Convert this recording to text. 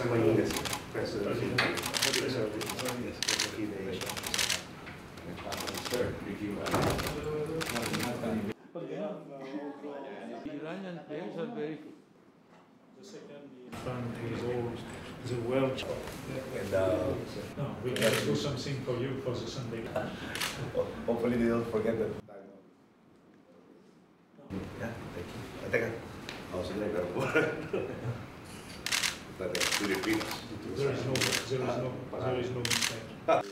Sa Manila, President. Sir, review. Iranian players are very The second fund is all the world. And uh, No, we can do something for you for the Sunday. hopefully they don't forget that. Yeah, thank you. Ah, teka. Oh, sige, pero Teka, Pilipinas. There is no, there is no, there is no mistake. Ah.